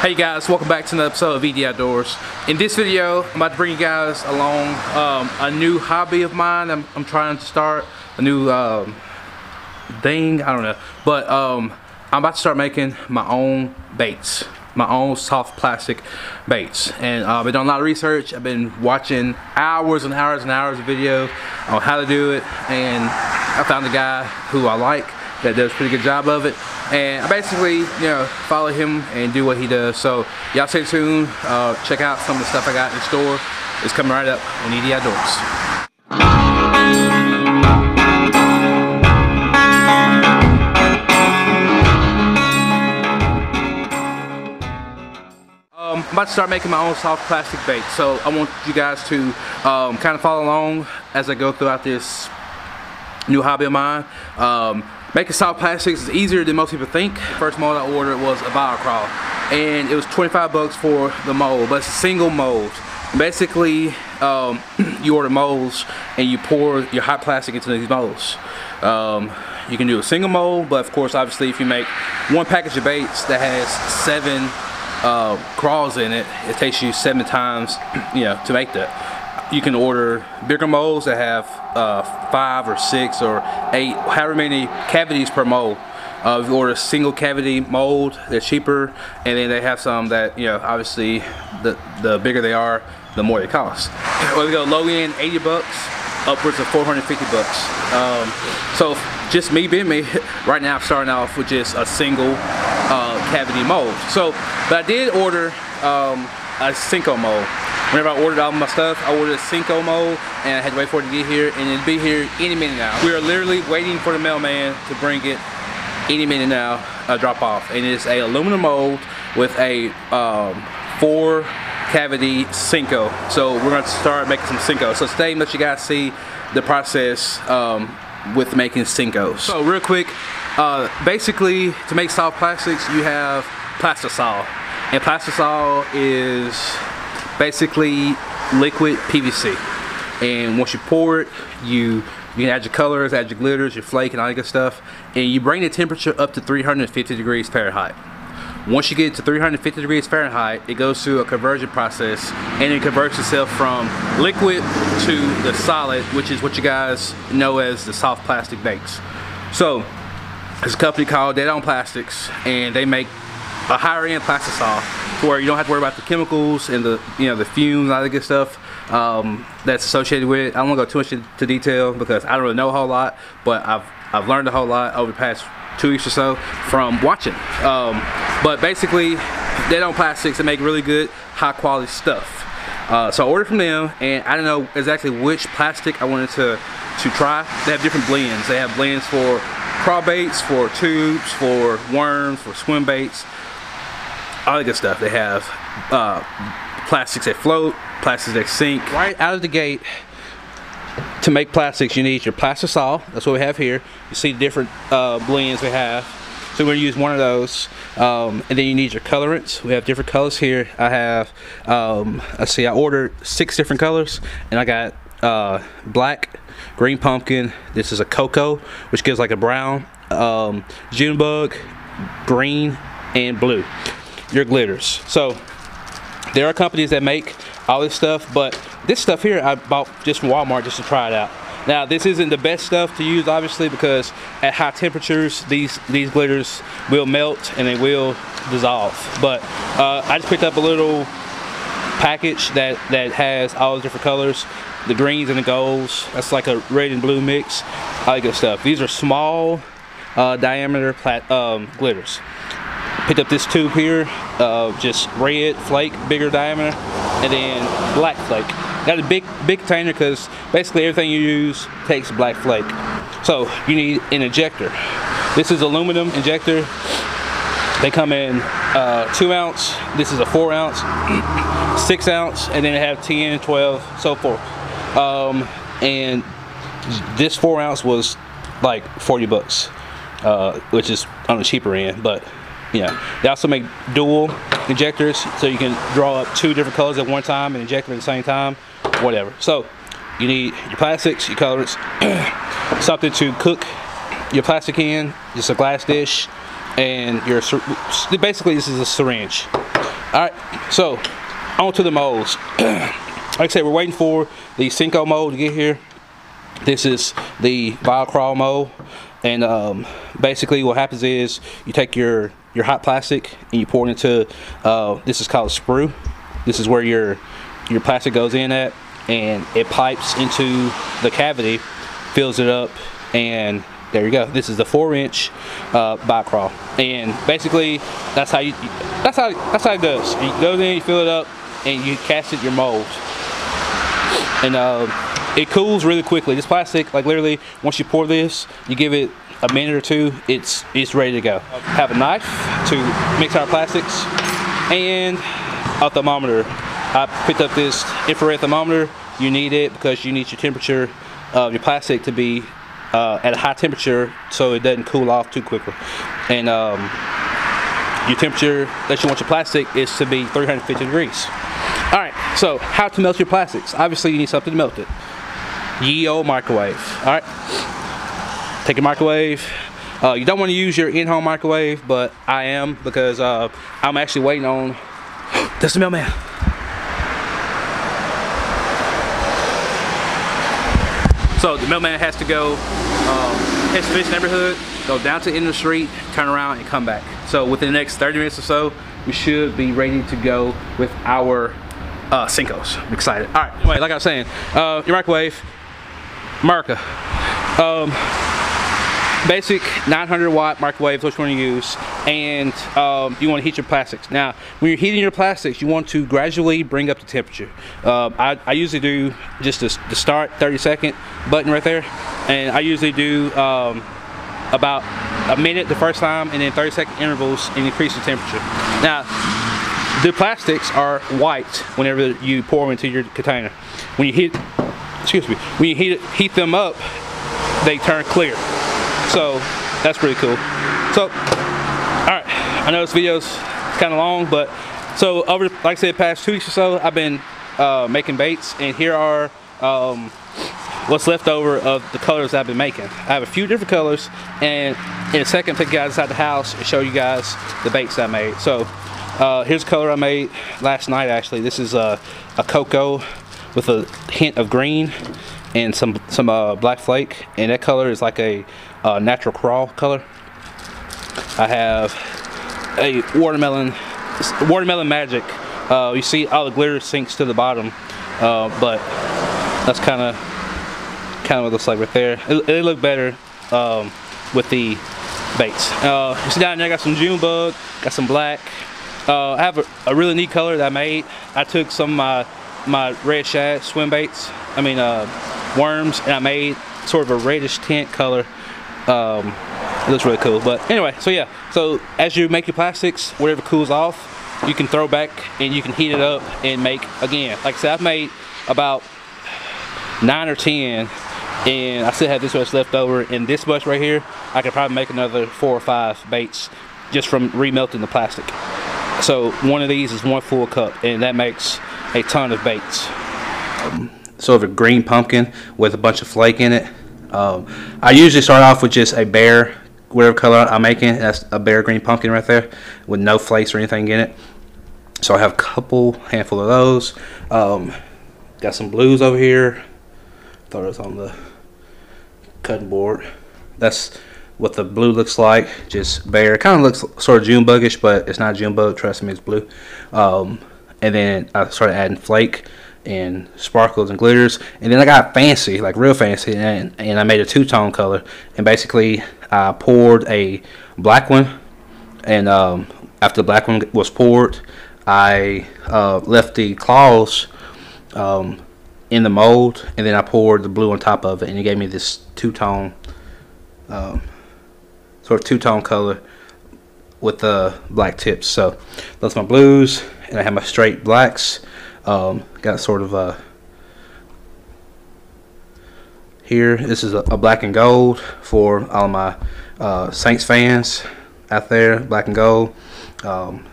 Hey guys, welcome back to another episode of ED Outdoors. In this video, I'm about to bring you guys along um, a new hobby of mine. I'm, I'm trying to start a new um, thing, I don't know. But um, I'm about to start making my own baits. My own soft plastic baits. And uh, I've been doing a lot of research. I've been watching hours and hours and hours of video on how to do it. And I found a guy who I like that does a pretty good job of it. And I basically you know follow him and do what he does. So y'all stay tuned. Uh, check out some of the stuff I got in the store. It's coming right up on ED Outdoors Um, I'm about to start making my own soft plastic bait so I want you guys to um, kind of follow along as I go throughout this new hobby of mine. Um, Making soft plastics is easier than most people think. First mold I ordered was a Biocrawl and it was 25 bucks for the mold, but it's a single mold. Basically, um, you order molds and you pour your hot plastic into these molds. Um, you can do a single mold, but of course, obviously, if you make one package of baits that has seven uh, crawls in it, it takes you seven times, you know, to make that you can order bigger molds that have uh, five or six or eight, however many cavities per mold. Uh, if you order a single cavity mold, they're cheaper, and then they have some that, you know, obviously the, the bigger they are, the more they cost. Or we go low end, 80 bucks, upwards of 450 bucks. Um, so just me being me, right now I'm starting off with just a single uh, cavity mold. So, but I did order um, a Senko mold whenever I ordered all my stuff, I ordered a Senko mold and I had to wait for it to get here and it'll be here any minute now. We are literally waiting for the mailman to bring it any minute now, uh, drop off. And it's a aluminum mold with a um, four cavity Senko. So we're going to start making some Senko. So today, let you guys see the process um, with making Senkos. So real quick, uh, basically to make soft plastics, you have plastisol. And plastisol is basically liquid PVC. And once you pour it, you you can add your colors, add your glitters, your flake, and all that good stuff. And you bring the temperature up to 350 degrees Fahrenheit. Once you get to 350 degrees Fahrenheit, it goes through a conversion process and it converts itself from liquid to the solid, which is what you guys know as the soft plastic baits. So, there's a company called Dead On Plastix and they make a higher end plastisol to where you don't have to worry about the chemicals and the you know the fumes and all that good stuff um, that's associated with it. I don't want to go too much into detail because I don't really know a whole lot, but I've I've learned a whole lot over the past two weeks or so from watching. Um, but basically, Dead On Plastix they make really good, high quality stuff. Uh, so I ordered from them, and I don't know exactly which plastic I wanted to to try. They have different blends. They have blends for craw baits, for tubes, for worms, for swim baits all the good stuff. They have uh, plastics that float, plastics that sink. Right out of the gate, to make plastics, you need your plastic plastisol. That's what we have here. You see the different uh, blends we have. So we're gonna use one of those. Um, and then you need your colorants. We have different colors here. I have, um, let's see, I ordered six different colors and I got uh, black, green pumpkin. This is a cocoa, which gives like a brown, um, June bug, green, and blue your glitters. So there are companies that make all this stuff, but this stuff here I bought just from Walmart just to try it out. Now this isn't the best stuff to use obviously because at high temperatures these these glitters will melt and they will dissolve. But uh, I just picked up a little package that, that has all the different colors the greens and the golds that's like a red and blue mix all that good stuff these are small uh, diameter um, glitters picked up this tube here uh, just red flake bigger diameter and then black flake. Got a big big container because basically everything you use takes black flake. So you need an injector. This is aluminum injector. They come in uh, two ounce this is a four ounce six ounce and then they have 10 12 so forth. Um, and this four ounce was like 40 bucks uh, which is on the cheaper end but yeah. They also make dual injectors, so you can draw up two different colors at one time and inject them at the same time, whatever. So you need your plastics, your colors, something to cook your plastic in, just a glass dish, and your basically this is a syringe. All right, so on to the molds. like I said, we're waiting for the Senko mold to get here. This is the Crawl mold. And um, basically what happens is you take your, your hot plastic and you pour it into, uh, this is called sprue. This is where your, your plastic goes in at and it pipes into the cavity, fills it up, and there you go. This is the four inch uh, crawl, and basically that's how you that's how that's how it goes. You go in, you fill it up, and you cast it your mold, and uh, it cools really quickly. This plastic, like literally, once you pour this, you give it a minute or two, it's it's ready to go. Have a knife to mix our plastics, and a thermometer. I picked up this infrared thermometer. You need it because you need your temperature of your plastic to be uh, at a high temperature so it doesn't cool off too quickly. And um, your temperature that you want your plastic is to be 350 degrees. All right, so how to melt your plastics? Obviously you need something to melt it. Ye old microwave. All right, take a microwave. Uh, you don't want to use your in-home microwave, but I am because uh, I'm actually waiting on. The mailman. So the mailman has to go, um, has to finish neighborhood, go down to the end of the street, turn around and come back. So within the next 30 minutes or so, we should be ready to go with our uh, Senkos. I'm excited. All right, anyway, like I was saying, uh, your microwave, America. Um, basic 900 watt microwave which you want to use and um, you want to heat your plastics. Now when you're heating your plastics you want to gradually bring up the temperature. Uh, I, I, usually do just the, the, start 30 second button right there and I usually do um, about a minute the first time and then 30 second intervals and increase the temperature. Now the plastics are white whenever you pour them into your container. When you heat excuse me when you heat, heat them up they turn clear so that's pretty cool. So, all right, I know this video's kind of long, but so over, like I said, past two weeks or so, I've been uh, making baits, and here are um, what's left over of the colors I've been making. I have a few different colors, and in a second, I'll take you guys inside the house and show you guys the baits I made. So, uh, here's a color I made last night, actually. This is a, a cocoa with a hint of green and some some uh, black flake. And that color is like a uh, natural crawl color. I have a watermelon watermelon magic. Uh, you see all the glitter sinks to the bottom uh, but that's kind of kind of what it looks like right there. It, it look better um, with the baits. Uh, you see down there I got some June bug got some black. Uh, I have a, a, really neat color that I made. I took some of my my red shad swim baits I mean worms and I made sort of a reddish tint color. Um, it looks really cool but anyway so yeah so as you make your plastics whatever cools off you can throw back and you can heat it up and make again. Like I said I've made about nine or ten and I still have this much left over and this much right here I could probably make another four or five baits just from remelting the plastic. So one of these is one full cup and that makes a ton of baits sort of a green pumpkin with a bunch of flake in it. Um, I usually start off with just a bare, whatever color I'm making. That's a bare green pumpkin right there with no flakes or anything in it. So I have a couple handful of those. Um, got some blues over here. Thought it was on the cutting board. That's what the blue looks like. Just bare. It kind of looks sort of June bugish, but it's not June bug. Trust me, it's blue. Um, and then I started adding flake and sparkles and glitters. And then I got fancy, like real fancy, and, and I made a two-tone color. And basically, I poured a black one, and um, after the black one was poured, I uh, left the claws um, in the mold, and then I poured the blue on top of it, and it gave me this two-tone, um, sort of two-tone color with the black tips. So that's my blues, and I have my straight blacks um, got sort of a here. This is a, a, black and gold for all my uh, Saints fans out there, black and gold. Um,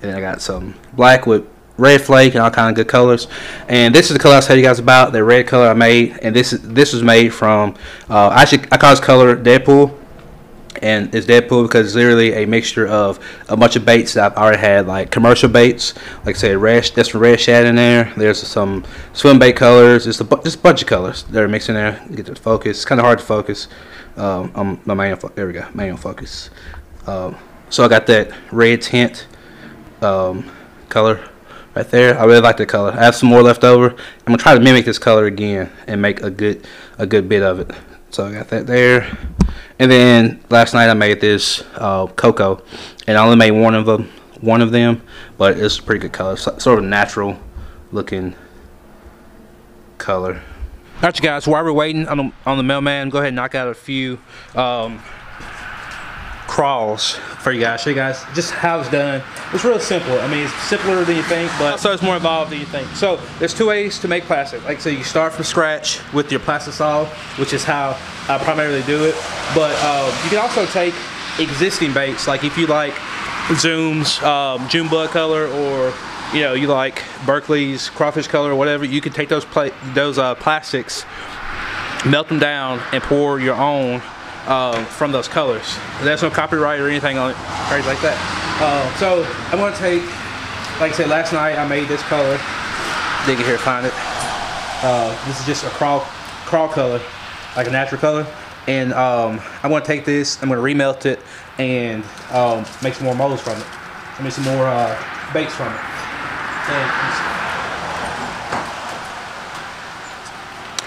and then I got some black with red flake and all kind of good colors. And this is the color I told you guys about, the red color I made. And this is this was made from uh, actually I call this color Deadpool. And it's Deadpool because it's literally a mixture of a bunch of baits that I've already had, like commercial baits, like say red, there's some red shad in there. There's some swim bait colors. Just a bu- just a bunch of colors that are mixed in there. Get to focus. It's kind of hard to focus. Um, my manual, fo- there we go, manual focus. Um, so I got that red tint um, color right there. I really like the color. I have some more left over. I'm gonna try to mimic this color again and make a good a good bit of it. So I got that there. And then last night I made this uh, cocoa, and I only made one of them, one of them, but it's a pretty good color. So, sort of natural looking color. All right, you guys. While we're waiting on the, on the mailman, go ahead and knock out a few um, crawls for you guys. Show you guys just how it's done. It's real simple. I mean, it's simpler than you think, but so it's more involved than you think. So there's two ways to make plastic. Like so, you start from scratch with your plastisol, which is how I primarily do it. But um, you can also take existing baits. Like if you like Zoom's um, June Bug color or you know you like Berkley's crawfish color or whatever, you can take those pla- those uh, plastics melt them down and pour your own um, from those colors. There's no copyright or anything on it, like that. Uh, so I'm gonna take, like I said last night, I made this color. Dig it here, find it. Uh, this is just a crawl, crawl color, like a natural color. And um, I'm gonna take this, I'm gonna remelt it, and um, make some more molds from it. I make some more uh, baits from it. And-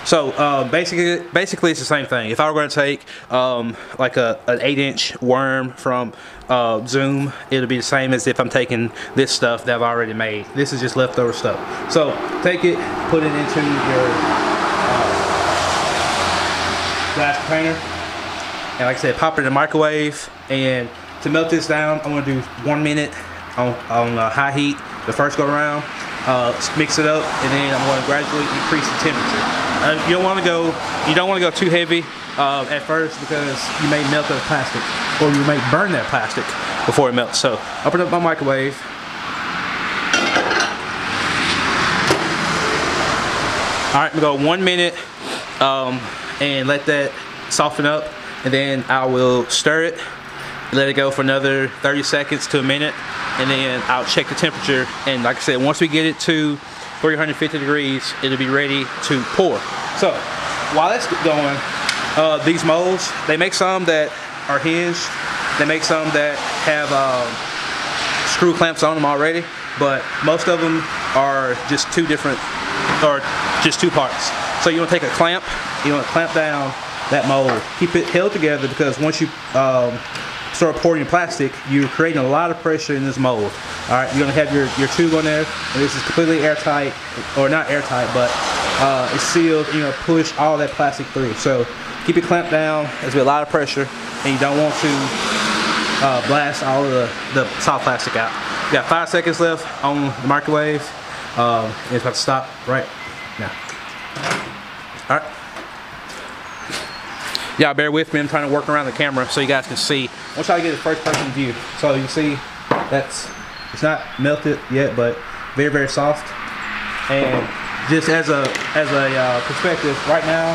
So uh, basically, basically it's the same thing. If I were going to take um, like a an eight inch worm from uh, Zoom, it'll be the same as if I'm taking this stuff that I've already made. This is just leftover stuff. So take it, put it into your uh, glass container, and like I said, pop it in the microwave. And to melt this down, I'm going to do one minute on on uh, high heat the first go around. Uh, mix it up, and then I'm going to gradually increase the temperature. Uh, you don't want to go, you don't want to go too heavy uh, at first because you may melt that plastic, or you may burn that plastic before it melts. So open up my microwave. All right, I'm go one minute um, and let that soften up, and then I will stir it, let it go for another 30 seconds to a minute, and then I'll check the temperature. And like I said, once we get it to 350 degrees, it'll be ready to pour. So while that's going, uh, these molds, they make some that are hinged, they make some that have um, screw clamps on them already, but most of them are just two different, or just two parts. So you want to take a clamp, you want to clamp down that mold, keep it held together because once you um, start pouring your plastic, you're creating a lot of pressure in this mold. All right, you're gonna have your, your tube on there, and this is completely airtight, or not airtight, but uh, it's sealed. You know, push all that plastic through. So keep it clamped down. There's be a lot of pressure, and you don't want to uh, blast all of the, the soft plastic out. You got five seconds left on the microwave. Um, it's about to stop right now. All right. Yeah, bear with me. I'm trying to work around the camera so you guys can see. I want y'all to get a first person view. So you see that's it's not melted yet, but very very soft. And just as a as a uh, perspective, right now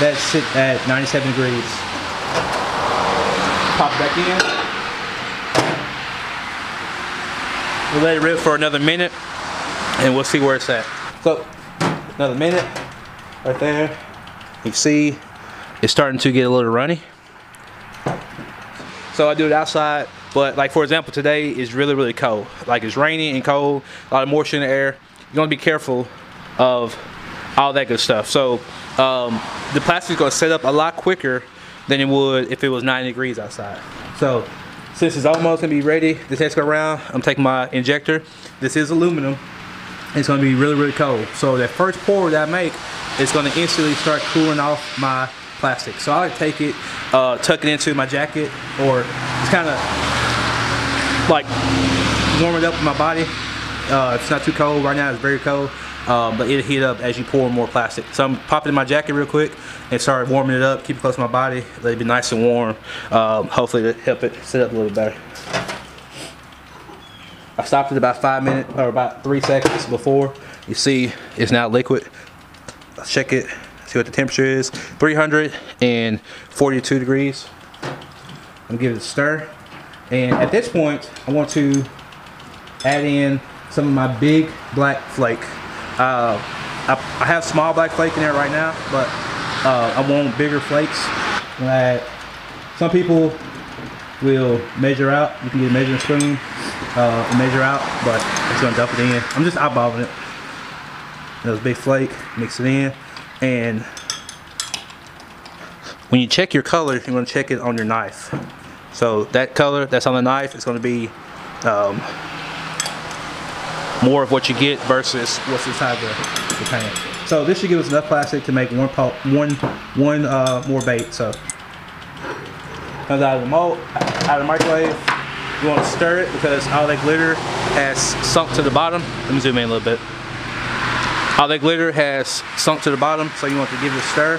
that's sit at 97 degrees. Pop back in. We'll let it rip for another minute, and we'll see where it's at. So another minute, right there. You see it's starting to get a little runny. So I do it outside, but like for example, today is really, really cold. Like it's rainy and cold, a lot of moisture in the air. You want to be careful of all that good stuff. So um, the plastic's gonna set up a lot quicker than it would if it was 90 degrees outside. So since it's almost gonna be ready, this next go around, I'm taking my injector. This is aluminum. It's gonna be really, really cold. So that first pour that I make, it's gonna instantly start cooling off my plastic. So I take it, uh, tuck it into my jacket, or just kind of like warm it up in my body. Uh, it's not too cold right now. It's very cold, uh, but it'll heat up as you pour more plastic. So I'm popping in my jacket real quick and start warming it up. Keep it close to my body. Let it be nice and warm. Um, hopefully to help it sit up a little better. I stopped it about five minutes or about three seconds before. You see, it's now liquid. Let's check it. See what the temperature is. 342 degrees. I'm gonna give it a stir. And at this point, I want to add in some of my big black flake. Uh, I, I, have small black flake in there right now, but uh, I want bigger flakes. Add, some people will measure out. You can get a measuring spoon uh, measure out, but it's gonna dump it in. I'm just eyeballing it. Those big flake, mix it in, and when you check your color, you're gonna check it on your knife. So that color that's on the knife is gonna be um, more of what you get versus what's inside the, the. So this should give us enough plastic to make one one one uh, more bait. So comes out of the mold, out of the microwave. You want to stir it because all that glitter has sunk to the bottom. Let me zoom in a little bit. All that glitter has sunk to the bottom, so you want to give it a stir.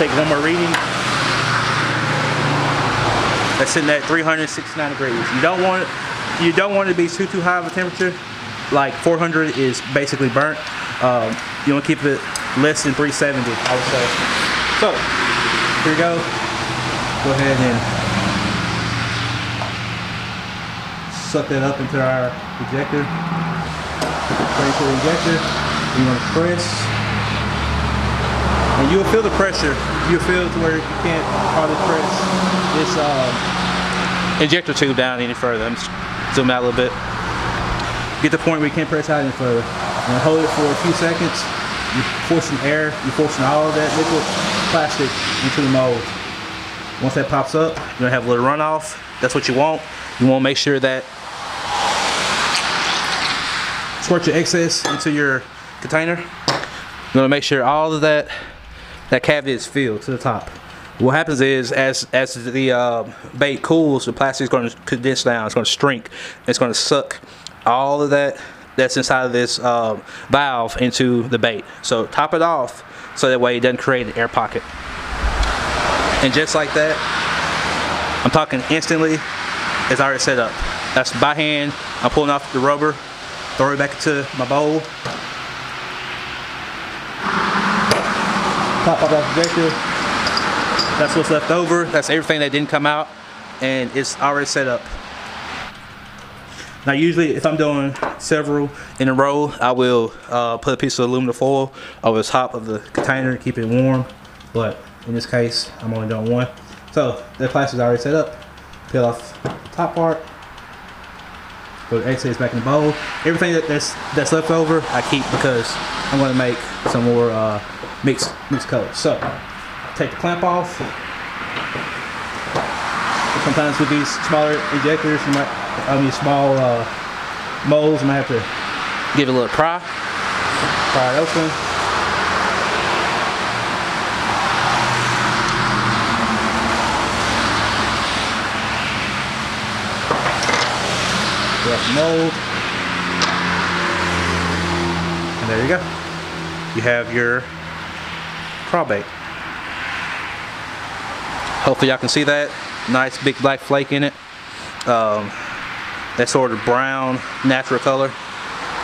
Take one more reading. That's sitting at 369 degrees. You don't want it you don't want it to be too too high of a temperature. Like 400 is basically burnt. Um, you want to keep it less than 370, I would say. So here we go. Go ahead and suck that up into our ejector. The ejector. You want to press. And you'll feel the pressure. You'll feel to where you can't hardly press this um, ejector tube down any further. I'm zoom out a little bit. Get the point where you can't press out any further. And hold it for a few seconds. You're forcing air, you're forcing all of that liquid plastic into the mold. Once that pops up, you're gonna have a little runoff. That's what you want. You wanna make sure that squirt your excess into your container. You're gonna make sure all of that that cavity is filled to the top. What happens is as as the uh, bait cools the plastic is going to condense down it's going to shrink it's going to suck all of that that's inside of this uh, valve into the bait. So top it off so that way it doesn't create an air pocket. And just like that I'm talking instantly it's already set up. That's by hand I'm pulling off the rubber throw it back to my bowl pop off that projector that's what's left over. That's everything that didn't come out and it's already set up. Now usually if I'm doing several in a row, I will uh, put a piece of aluminum foil over the top of the container to keep it warm. But in this case, I'm only doing one. So the plastic is already set up. Peel off the top part. Put the excess back in the bowl. Everything that, that's that's left over, I keep because I'm going to make some more uh, mixed mixed colors. So take the clamp off. Sometimes with these smaller injectors, you might, I mean small uh, molds, you might have to give it a little pry. Pry it open. Mold. And there you go. You have your crawbait. Hopefully y'all can see that. Nice big black flake in it. Um, that sort of brown natural color.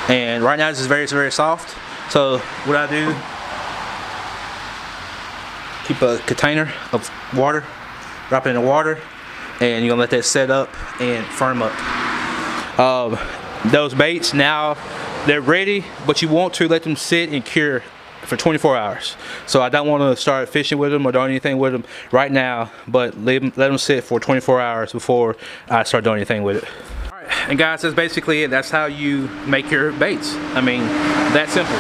And right now this is very, very soft. So what I do, keep a container of water, drop it in the water, and you're gonna let that set up and firm up. Um, those baits now, they're ready, but you want to let them sit and cure for 24 hours. So I don't want to start fishing with them or doing anything with them right now, but let them, let them sit for 24 hours before I start doing anything with it. All right, and guys, that's basically it. That's how you make your baits. I mean, that simple.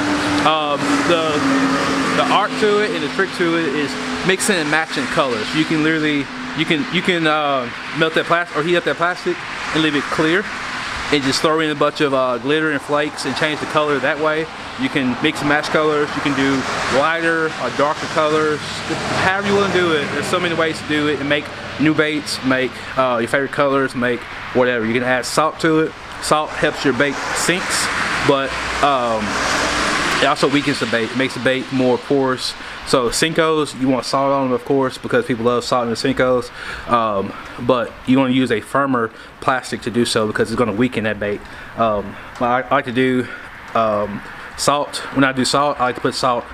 Um, the the art to it and the trick to it is mixing and matching colors. You can literally, you can you can uh, melt that plastic or heat up that plastic and leave it clear and just throw in a bunch of uh, glitter and flakes and change the color that way. You can mix and match colors. You can do lighter or darker colors. However you want to do it. There's so many ways to do it and make new baits, make uh, your favorite colors, make whatever. You can add salt to it. Salt helps your bait sinks, but um, it also weakens the bait. It makes the bait more porous. So Senkos, you want salt on them, of course, because people love salt in the Senkos. Um, but you want to use a firmer plastic to do so because it's going to weaken that bait. Um, I, I, like to do um, salt. When I do salt, I like to put salt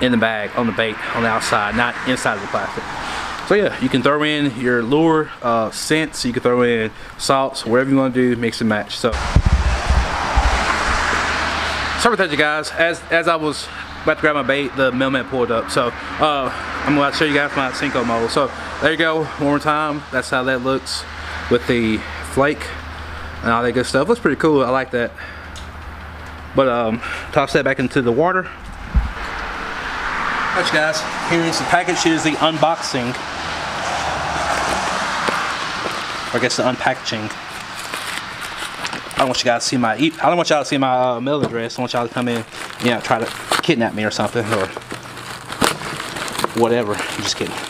in the bag on the bait on the outside, not inside of the plastic. So yeah, you can throw in your lure, uh, scents, you can throw in salts, whatever you want to do, mix and match. So, sorry about that, you guys. As as I was about to grab my bait, the mailman pulled up. So uh, I'm to show you guys my Senko model. So there you go, one more time. That's how that looks with the flake and all that good stuff. Looks pretty cool. I like that. But um, toss that back into the water. Alright guys, here's the package. Here's the unboxing. Or I guess the unpackaging. I don't want you guys to see my, I don't want y'all to see my uh, mail address. I want y'all to come in, know, try to kidnap me or something or whatever. I'm just kidding.